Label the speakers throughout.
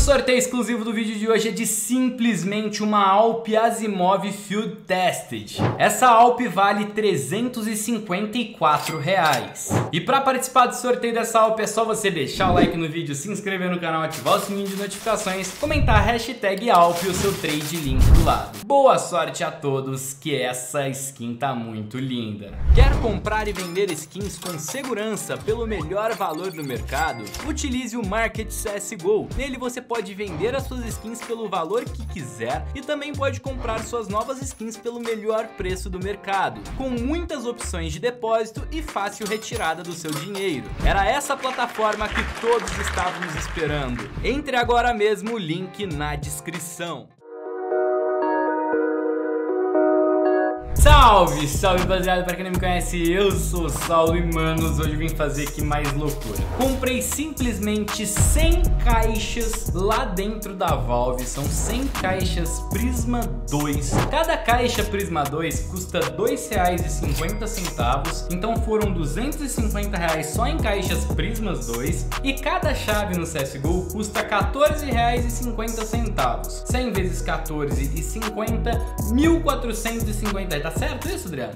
Speaker 1: sorteio exclusivo do vídeo de hoje é de simplesmente uma Alp Asimov Field Tested. Essa Alp vale 354 reais. E para participar do sorteio dessa Alp é só você deixar o like no vídeo, se inscrever no canal, ativar o sininho de notificações, comentar a hashtag Alp e o seu trade link do lado. Boa sorte a todos, que essa skin tá muito linda. Quer comprar e vender skins com segurança pelo melhor valor do mercado? Utilize o Market CSGO. Nele você pode vender as suas skins pelo valor que quiser e também pode comprar suas novas skins pelo melhor preço do mercado, com muitas opções de depósito e fácil retirada do seu dinheiro. Era essa plataforma que todos estávamos esperando. Entre agora mesmo, o link na descrição. Salve, salve rapaziada, pra quem não me conhece, eu sou o Saulo e manos, hoje vim fazer aqui mais loucura. Comprei simplesmente 100 caixas lá dentro da Valve, são 100 caixas Prisma 2. Cada caixa Prisma 2 custa R$ 2,50, então foram 250 reais só em caixas Prismas 2 e cada chave no CSGO custa R$ 14,50. 100 vezes 14,50, 1.450, tá certo isso, Adriano?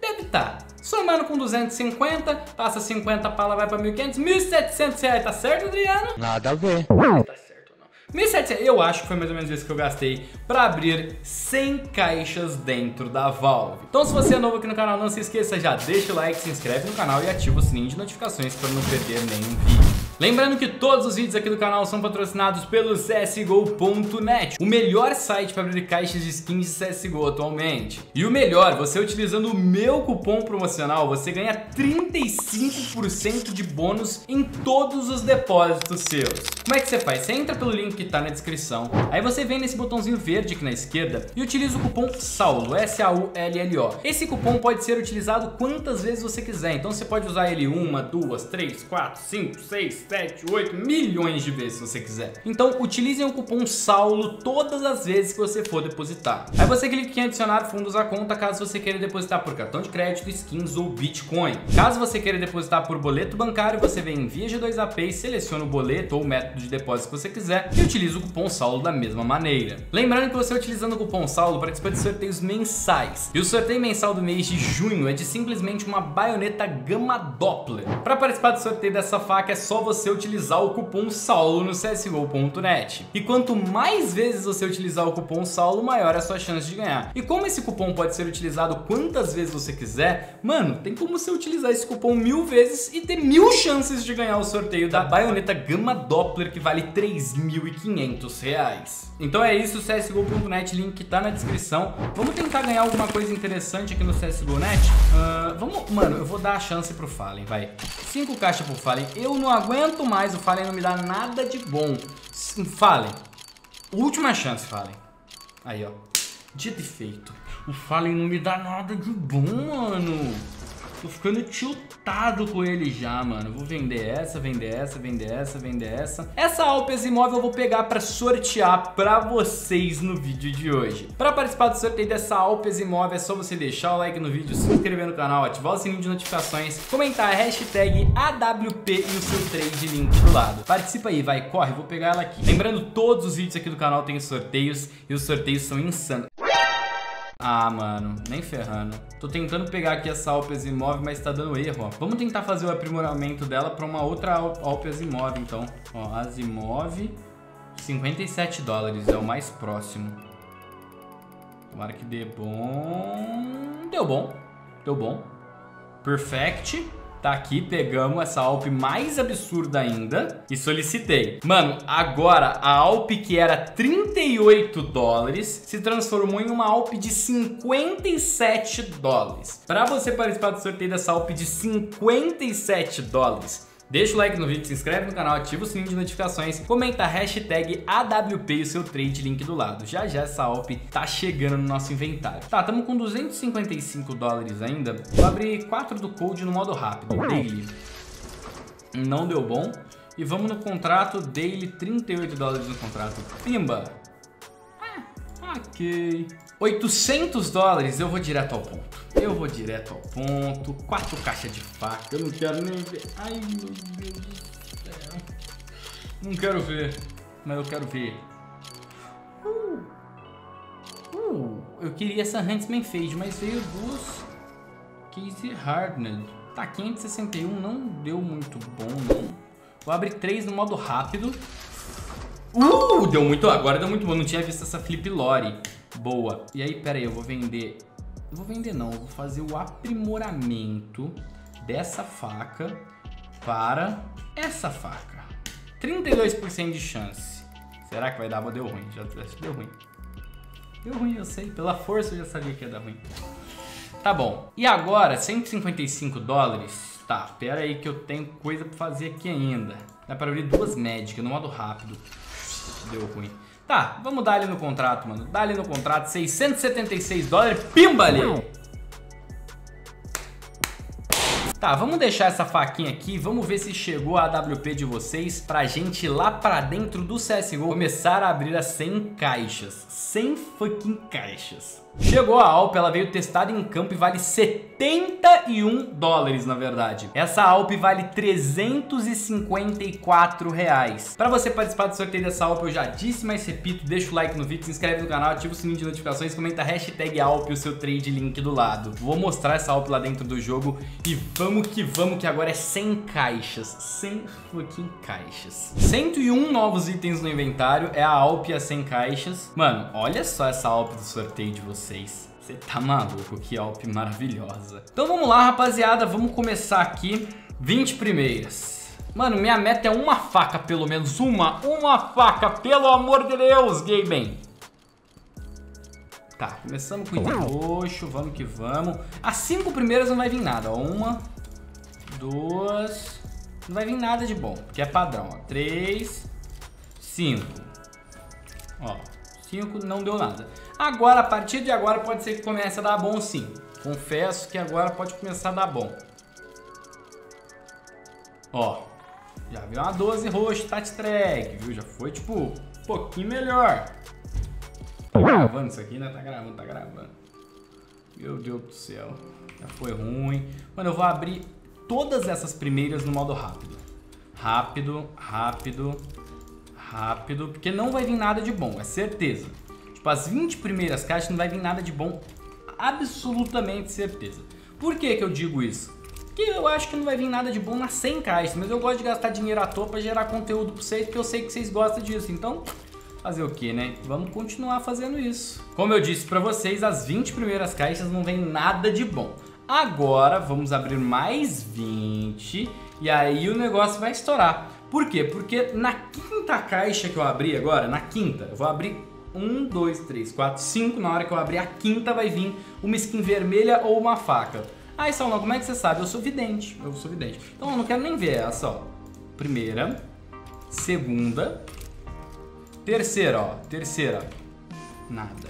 Speaker 1: Deve estar. Tá. Somando com 250, passa 50 pala, vai pra 1.500, 1.700 reais, tá certo, Adriano?
Speaker 2: Nada a ver.
Speaker 1: Tá certo ou não? 1.700, eu acho que foi mais ou menos isso que eu gastei para abrir 100 caixas dentro da Valve. Então se você é novo aqui no canal, não se esqueça já, deixa o like, se inscreve no canal e ativa o sininho de notificações para não perder nenhum vídeo. Lembrando que todos os vídeos aqui do canal são patrocinados pelo CSGO.net, o melhor site para abrir caixas de skins de CSGO atualmente. E o melhor, você utilizando o meu cupom promocional, você ganha 35% de bônus em todos os depósitos seus. Como é que você faz? Você entra pelo link que está na descrição, aí você vem nesse botãozinho verde aqui na esquerda e utiliza o cupom SAULO, S-A-U-L-L-O. Esse cupom pode ser utilizado quantas vezes você quiser, então você pode usar ele uma, duas, três, quatro, cinco, seis, 7, 8 milhões de vezes se você quiser. Então utilizem o cupom SAULO todas as vezes que você for depositar. Aí você clica em adicionar fundos à conta caso você queira depositar por cartão de crédito, skins ou Bitcoin. Caso você queira depositar por boleto bancário, você vem em Via G2AP e seleciona o boleto ou método de depósito que você quiser e utiliza o cupom SAULO da mesma maneira. Lembrando que você utilizando o cupom SAULO participa de sorteios mensais. E o sorteio mensal do mês de junho é de simplesmente uma baioneta Gama Doppler. Para participar do sorteio dessa faca é só você você utilizar o cupom SAULO no CSGO.net. E quanto mais vezes você utilizar o cupom SAULO, maior é a sua chance de ganhar. E como esse cupom pode ser utilizado quantas vezes você quiser, mano, tem como você utilizar esse cupom mil vezes e ter mil chances de ganhar o sorteio da baioneta Gama Doppler que vale 3.500 reais. Então é isso, CSGO.net, link tá na descrição. Vamos tentar ganhar alguma coisa interessante aqui no CSGO.net? Uh, vamos, mano, eu vou dar a chance pro Fallen, vai. Cinco caixas pro Fallen. Eu não aguento mais, o Fallen não me dá nada de bom. Fallen, última chance, Fallen. Aí, ó. Dito e feito. O Fallen não me dá nada de bom, mano. Tô ficando tiltado com ele já, mano. Vou vender essa, vender essa, vender essa, vender essa. Essa Alpes Imóvel eu vou pegar pra sortear pra vocês no vídeo de hoje. Pra participar do sorteio dessa Alpes Imóvel é só você deixar o like no vídeo, se inscrever no canal, ativar o sininho de notificações, comentar a hashtag AWP e o seu trade link do lado. Participa aí, vai, corre, vou pegar ela aqui. Lembrando, todos os vídeos aqui do canal tem sorteios e os sorteios são insanos. Ah, mano, nem ferrando. Tô tentando pegar aqui essa Alpes Imóvel, mas tá dando erro, ó. Vamos tentar fazer o aprimoramento dela pra uma outra Alpes Imóvel, então. Ó, Asimov, 57 dólares, é o mais próximo. Tomara que dê bom... Deu bom, deu bom. Perfect. Tá aqui, pegamos essa Alp mais absurda ainda e solicitei. Mano, agora a Alp que era 38 dólares se transformou em uma Alp de 57 dólares. Para você participar do sorteio dessa Alp de 57 dólares, Deixa o like no vídeo, se inscreve no canal, ativa o sininho de notificações, comenta a hashtag AWP e o seu trade link do lado. Já já essa Alp tá chegando no nosso inventário. Tá, estamos com 255 dólares ainda. Vou abrir 4 do Code no modo rápido, daily. Não deu bom. E vamos no contrato daily, 38 dólares no contrato. Pimba! Ah, ok. 800 dólares, eu vou direto ao ponto. Eu vou direto ao ponto. Quatro caixas de faca. Eu não quero nem ver. Ai, meu Deus do céu. Não quero ver, mas eu quero ver. Uh. Uh, eu queria essa Huntsman Fade, mas veio duas Casey Hardened. Tá, 561 não deu muito bom, não. Vou abrir três no modo rápido. Uh, deu muito, agora deu muito bom. Não tinha visto essa Flip Lore. Boa. E aí, pera aí, eu vou vender... Vou vender não, vou fazer o aprimoramento dessa faca para essa faca. 32% de chance. Será que vai dar? Deu ruim, já deu ruim. Deu ruim, eu sei. Pela força eu já sabia que ia dar ruim. Tá bom. E agora, 155 dólares. Tá, pera aí que eu tenho coisa pra fazer aqui ainda. Dá pra abrir duas médicas no modo rápido. Deu ruim. Tá, vamos dar ali no contrato, mano. Dá ali no contrato, 676 dólares, pimba ali! Tá, vamos deixar essa faquinha aqui, vamos ver se chegou a AWP de vocês pra gente lá pra dentro do CSGO começar a abrir as 100 caixas. 100 fucking caixas. Chegou a Alp, ela veio testada em campo e vale 71 dólares, na verdade. Essa Alp vale 354 reais. Para você participar do sorteio dessa Alp, eu já disse, mas repito, deixa o like no vídeo, se inscreve no canal, ativa o sininho de notificações, comenta hashtag Alp o seu trade link do lado. Vou mostrar essa Alp lá dentro do jogo e vamos que vamos, que agora é 100 caixas. 100 fucking caixas. 101 novos itens no inventário, é a Alp e as 100 caixas. Mano, olha só essa Alp do sorteio de vocês vocês. Você tá maluco, que Alp maravilhosa. Então vamos lá, rapaziada, vamos começar aqui. 20 primeiras. Mano, minha meta é uma faca, pelo menos. Uma, uma faca, pelo amor de Deus, Gaben. Tá, começamos com item roxo, vamos que vamos. As cinco primeiras não vai vir nada, ó. Uma, duas... Não vai vir nada de bom, porque é padrão, ó. Três, cinco. Ó, cinco não deu nada. Agora, a partir de agora, pode ser que comece a dar bom sim. Confesso que agora pode começar a dar bom. Ó, já viu uma 12 roxo, Tati Track, viu? Já foi, tipo, um pouquinho melhor. Tá gravando isso aqui, né? Tá gravando, tá gravando. Meu Deus do céu. Já foi ruim. Mano, eu vou abrir todas essas primeiras no modo rápido. Rápido, rápido, rápido. Porque não vai vir nada de bom, é certeza. Tipo, as 20 primeiras caixas não vai vir nada de bom, absolutamente certeza. Por que que eu digo isso? Porque eu acho que não vai vir nada de bom nas 100 caixas, mas eu gosto de gastar dinheiro à toa pra gerar conteúdo pra vocês, porque eu sei que vocês gostam disso. Então, fazer o que, né? Vamos continuar fazendo isso. Como eu disse pra vocês, as 20 primeiras caixas não vem nada de bom. Agora, vamos abrir mais 20 e aí o negócio vai estourar. Por quê? Porque na quinta caixa que eu abri agora, na quinta, eu vou abrir um, dois, três, quatro, cinco. Na hora que eu abrir a quinta vai vir uma skin vermelha ou uma faca. Aí, Salão, como é que você sabe? Eu sou vidente. Eu sou vidente. Então eu não quero nem ver essa, ó. Primeira, segunda, terceira, ó. Terceira, nada.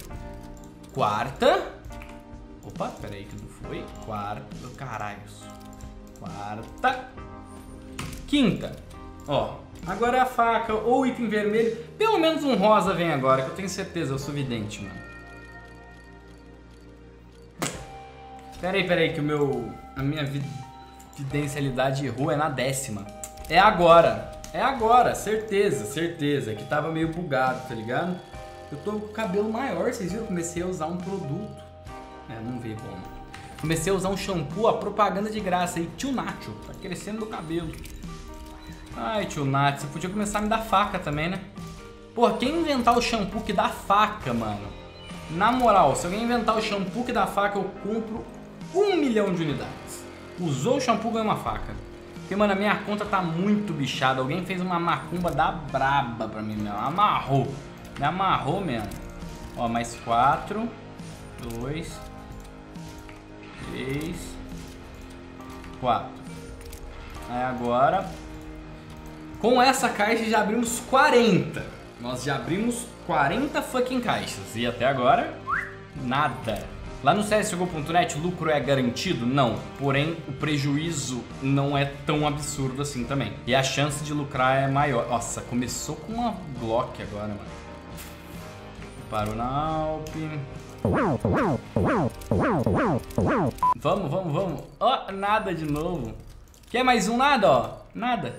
Speaker 1: Quarta. Opa, peraí que não foi. Quarta, caralho. Quarta. Quinta, ó. Agora é a faca ou item vermelho. Pelo menos um rosa vem agora, que eu tenho certeza, eu sou vidente, mano. Pera aí, pera aí, que o meu... A minha videncialidade errou, é na décima. É agora. É agora, certeza, certeza. Que tava meio bugado, tá ligado? Eu tô com o cabelo maior, vocês viram? Comecei a usar um produto. É, não veio bom. Comecei a usar um shampoo, a propaganda de graça aí. Tio Nacho, tá crescendo no cabelo. Ai, tio Nath, você podia começar a me dar faca também, né? Pô, quem inventar o shampoo que dá faca, mano? Na moral, se alguém inventar o shampoo que dá faca, eu compro um milhão de unidades. Usou o shampoo, ganha uma faca. Porque, mano, a minha conta tá muito bichada. Alguém fez uma macumba da braba pra mim, meu. Amarrou. Me amarrou mesmo. Ó, mais quatro. Dois. Três. Quatro. Aí agora com essa caixa já abrimos 40. Nós já abrimos 40 fucking caixas. E até agora, nada. Lá no CSGO.net, lucro é garantido? Não. Porém, o prejuízo não é tão absurdo assim também. E a chance de lucrar é maior. Nossa, começou com uma Glock agora, mano. Parou na Alp. Vamos, vamos, vamos. Ó, oh, nada de novo. Quer mais um nada, ó? Nada.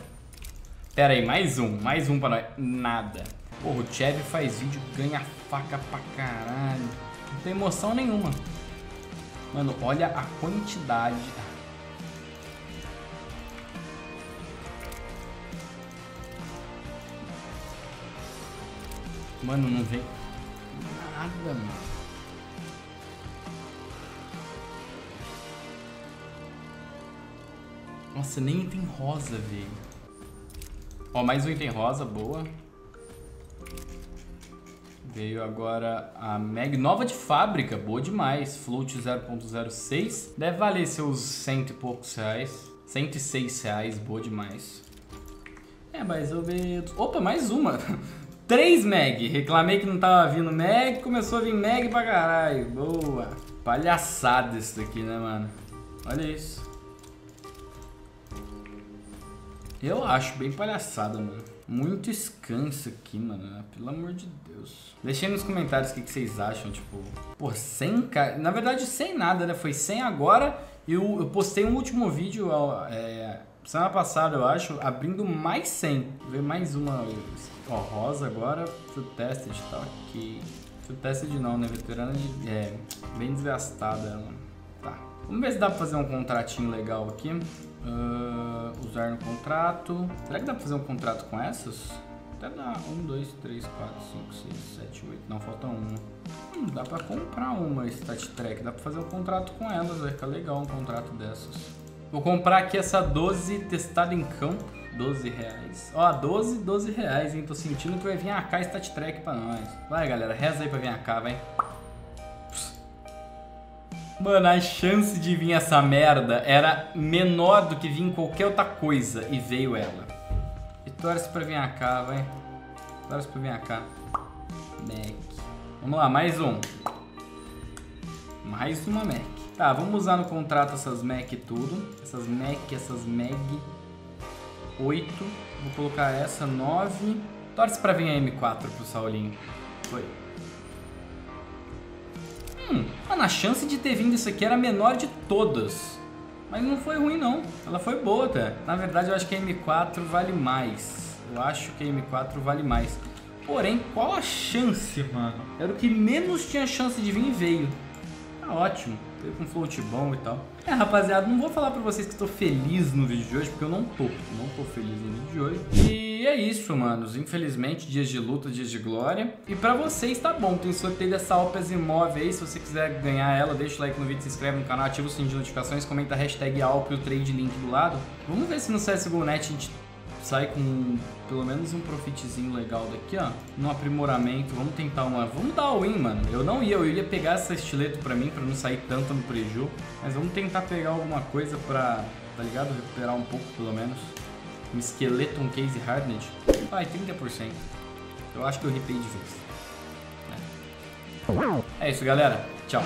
Speaker 1: Pera aí, mais um, mais um pra nós. Nada. Porra, o Chevy faz vídeo, ganha faca pra caralho. Não tem emoção nenhuma. Mano, olha a quantidade. Mano, não vem nada, mano. Nossa, nem item rosa, velho. Ó, mais um item rosa, boa. Veio agora a Meg nova de fábrica, boa demais. Float 0.06. Deve valer seus cento e poucos reais. 106 reais, boa demais. É, mais ou menos. Opa, mais uma. 3 Meg. Reclamei que não tava vindo Meg, começou a vir Meg pra caralho. Boa. Palhaçada isso daqui, né, mano? Olha isso. Eu acho bem palhaçada, mano. Muito scanso aqui, mano. Né? Pelo amor de Deus. Deixem nos comentários o que, vocês acham, tipo... Pô, sem... Ca... Na verdade, sem nada, né? Foi sem agora. Eu, eu postei um último vídeo, é, semana passada, eu acho, abrindo mais 100. Ver mais uma... Ó, rosa agora. True Tested, tá aqui. True Tested não, né? Veterana de... É, bem desgastada ela. Tá. Vamos ver se dá pra fazer um contratinho legal aqui. Uh, usar no contrato. Será que dá pra fazer um contrato com essas? Até dá. 1, 2, 3, 4, 5, 6, 7, 8. Não, falta uma. Hum, dá pra comprar uma Stat Track. Dá pra fazer um contrato com elas. Vai ficar legal um contrato dessas. Vou comprar aqui essa 12 testada em campo. 12 reais. Ó, 12, 12 reais, hein? Tô sentindo que vai vir a AK Stat Track pra nós. Vai, galera. Reza aí pra vir a AK, vai. Mano, a chance de vir essa merda era menor do que vir qualquer outra coisa. E veio ela. E torce pra vir cá, vai. Torce pra vir cá. Mac. Vamos lá, mais um. Mais uma Mac. Tá, vamos usar no contrato essas Mac tudo. Essas Mac, essas Mag. 8. Vou colocar essa, 9. Torce pra vir a M4 pro Saulinho. Foi. Hum, a chance de ter vindo isso aqui era a menor de todas. Mas não foi ruim não, ela foi boa até. Na verdade eu acho que a M4 vale mais. Eu acho que a M4 vale mais. Porém, qual a chance, mano? Era o que menos tinha chance de vir e veio. Tá ótimo. Veio com float bom e tal. É, rapaziada, não vou falar pra vocês que estou feliz no vídeo de hoje, porque eu não tô. Não tô feliz no vídeo de hoje. E é isso, manos. Infelizmente, dias de luta, dias de glória. E pra vocês tá bom. Tem sorteio dessa Alpes Imóvel aí. Se você quiser ganhar ela, deixa o like no vídeo, se inscreve no canal, ativa o sininho de notificações, comenta a hashtag Alp e o trade link do lado. Vamos ver se no CSGO Net a gente sai com pelo menos um profitzinho legal daqui, ó. No aprimoramento, vamos tentar uma... Vamos dar o win, mano. Eu não ia, eu ia pegar essa estileto pra mim, pra não sair tanto no preju. Mas vamos tentar pegar alguma coisa pra, tá ligado? Recuperar um pouco, pelo menos. Um Skeleton Case Hardened. Vai, 30%. Eu acho que eu ripei de vez. É. é isso, galera. Tchau.